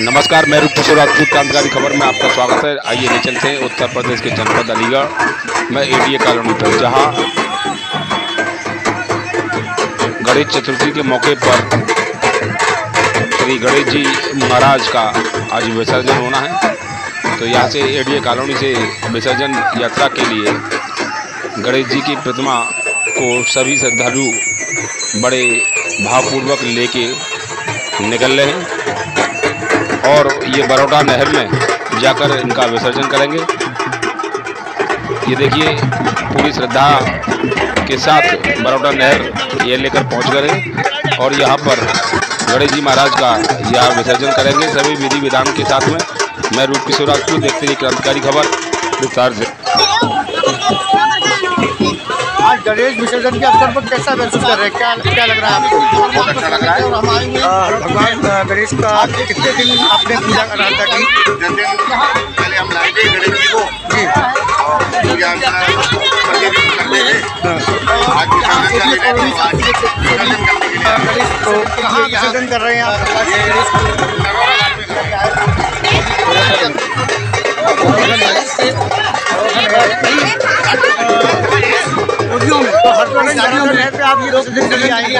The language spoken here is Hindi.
नमस्कार, मैं रूपेश्वर राजपूत क्रांतिकारी खबर में आपका स्वागत है। आइए ले चलते हैं उत्तर प्रदेश के जनपद अलीगढ़। में एडीए कॉलोनी पर जहाँ गणेश चतुर्थी के मौके पर श्री गणेश जी महाराज का आज विसर्जन होना है। तो यहाँ से एडीए कॉलोनी से विसर्जन यात्रा के लिए गणेश जी की प्रतिमा को सभी श्रद्धालु बड़े भावपूर्वक लेके निकल रहे हैं। और ये बड़ौदा नहर में जाकर इनका विसर्जन करेंगे। ये देखिए, पूरी श्रद्धा के साथ बड़ौदा नहर ये लेकर पहुँच गए और यहाँ पर गणेश जी महाराज का यहाँ विसर्जन करेंगे। सभी विधि विधान के साथ में मैं रूप किशोर राजपूत, देखते रहिए क्रांतिकारी खबर, विस्तार से। गणेश विसर्जन के अवसर पर कैसा महसूस कर रहे हैं? क्या क्या लग रहा है? आपको बहुत अच्छा लग रहा है। अ, भगवान गणेश का कितने दिन आपने पूजा करा था कि पहले हम लाए थे गणेश जी को जी। और पूजा करते थे आज विसर्जन कर रहे थे तो सऊदियों में। तो हर सऊदियों में आप ये रोज दिन आएँगे